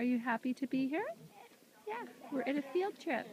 Are you happy to be here? Yeah, we're at a field trip.